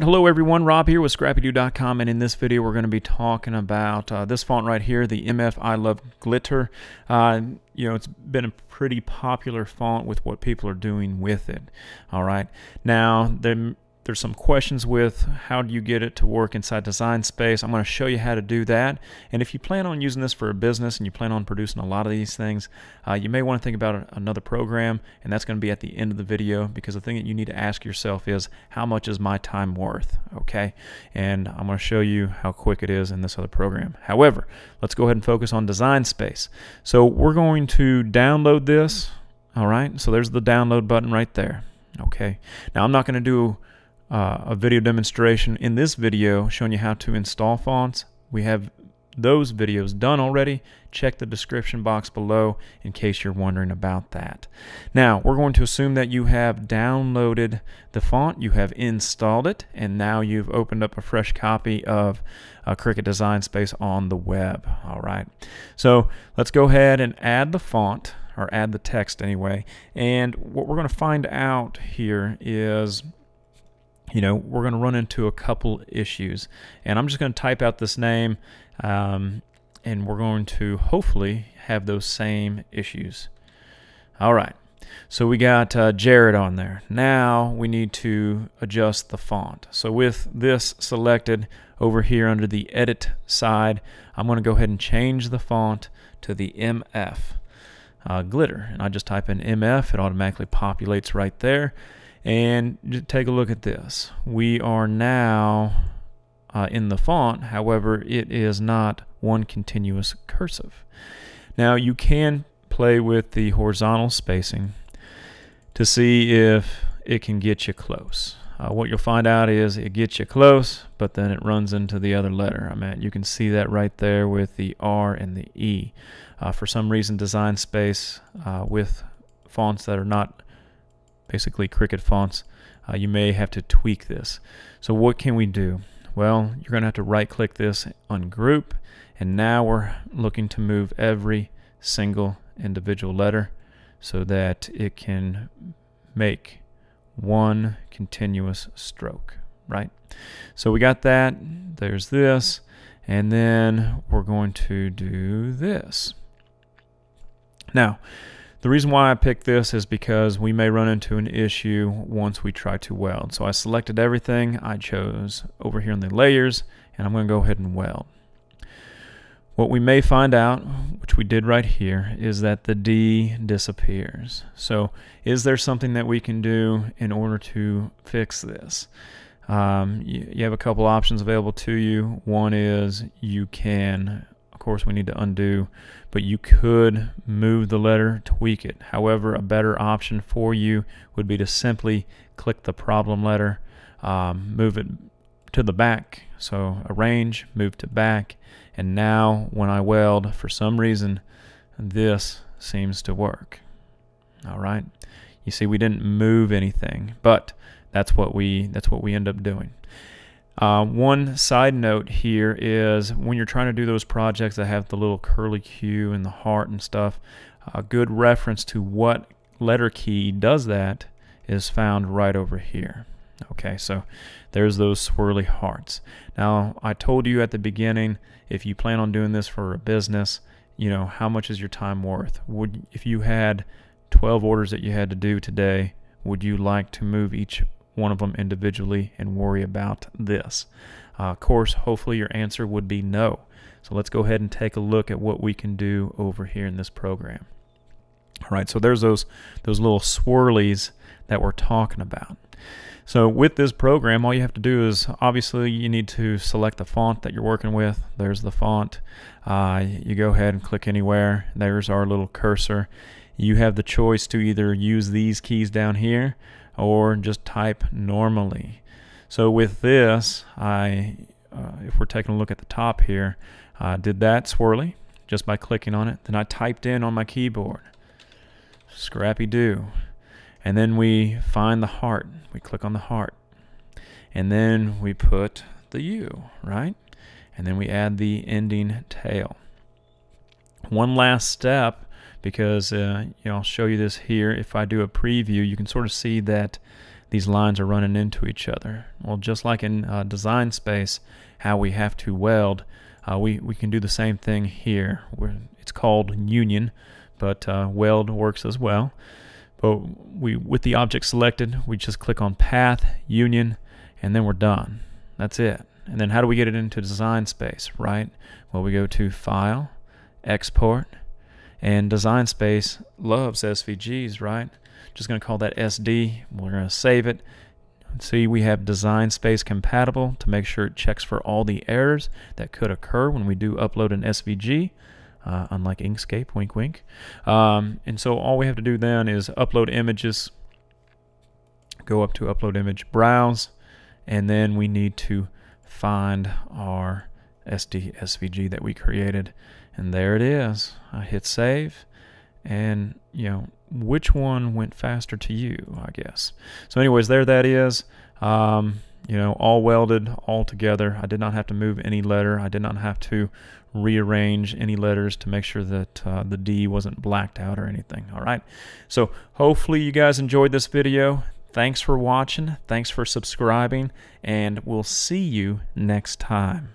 Hello everyone, Rob here with ScrappyDew.com and in this video we're going to be talking about uh, this font right here, the MF I Love Glitter. Uh, you know, it's been a pretty popular font with what people are doing with it. Alright, now there there's some questions with how do you get it to work inside Design Space. I'm going to show you how to do that. And if you plan on using this for a business and you plan on producing a lot of these things, uh, you may want to think about another program, and that's going to be at the end of the video because the thing that you need to ask yourself is how much is my time worth? Okay, and I'm going to show you how quick it is in this other program. However, let's go ahead and focus on Design Space. So we're going to download this. All right, so there's the download button right there. Okay, now I'm not going to do uh, a video demonstration in this video showing you how to install fonts. We have those videos done already. Check the description box below in case you're wondering about that. Now, we're going to assume that you have downloaded the font, you have installed it, and now you've opened up a fresh copy of uh, Cricut Design Space on the web. All right, so let's go ahead and add the font, or add the text anyway. And what we're going to find out here is you know, we're going to run into a couple issues. And I'm just going to type out this name, um, and we're going to hopefully have those same issues. All right. So we got uh, Jared on there. Now we need to adjust the font. So with this selected over here under the edit side, I'm going to go ahead and change the font to the MF uh, glitter. And I just type in MF, it automatically populates right there. And take a look at this. We are now uh, in the font, however, it is not one continuous cursive. Now you can play with the horizontal spacing to see if it can get you close. Uh, what you'll find out is it gets you close, but then it runs into the other letter. I mean, you can see that right there with the R and the E. Uh, for some reason, Design Space uh, with fonts that are not basically Cricut fonts, uh, you may have to tweak this. So what can we do? Well, you're going to have to right click this on group and now we're looking to move every single individual letter so that it can make one continuous stroke, right? So we got that, there's this, and then we're going to do this. Now, the reason why I picked this is because we may run into an issue once we try to weld. So I selected everything. I chose over here in the layers, and I'm going to go ahead and weld. What we may find out, which we did right here, is that the D disappears. So is there something that we can do in order to fix this? Um, you, you have a couple options available to you. One is you can of course, we need to undo, but you could move the letter, tweak it. However, a better option for you would be to simply click the problem letter, um, move it to the back. So arrange, move to back, and now when I weld, for some reason, this seems to work. All right. You see, we didn't move anything, but that's what we that's what we end up doing. Uh, one side note here is when you're trying to do those projects that have the little curly Q and the heart and stuff, a good reference to what letter key does that is found right over here. Okay, so there's those swirly hearts. Now, I told you at the beginning, if you plan on doing this for a business, you know, how much is your time worth? Would If you had 12 orders that you had to do today, would you like to move each one of them individually and worry about this? Uh, of course, hopefully your answer would be no. So let's go ahead and take a look at what we can do over here in this program. All right, so there's those, those little swirlies that we're talking about. So with this program, all you have to do is obviously you need to select the font that you're working with. There's the font. Uh, you go ahead and click anywhere. There's our little cursor. You have the choice to either use these keys down here or just type normally. So with this, I, uh, if we're taking a look at the top here, I did that swirly just by clicking on it. Then I typed in on my keyboard, Scrappy Dew. And then we find the heart. We click on the heart. And then we put the U, right? And then we add the ending tail. One last step because uh, you know, I'll show you this here. If I do a preview, you can sort of see that these lines are running into each other. Well, just like in uh, design space, how we have to weld, uh, we, we can do the same thing here. We're, it's called union, but uh, weld works as well. But we, with the object selected, we just click on path, union, and then we're done. That's it. And then how do we get it into design space, right? Well, we go to File, Export, and Design Space loves SVGs, right? Just going to call that SD. We're going to save it. See, we have Design Space compatible to make sure it checks for all the errors that could occur when we do upload an SVG. Uh, unlike Inkscape, wink wink. Um, and so all we have to do then is upload images, go up to upload image, browse, and then we need to find our SD SVG that we created. And there it is. I hit save. And you know which one went faster to you I guess? So anyways there that is. Um, you know all welded all together. I did not have to move any letter. I did not have to rearrange any letters to make sure that uh, the D wasn't blacked out or anything all right? So hopefully you guys enjoyed this video. Thanks for watching. Thanks for subscribing. And we'll see you next time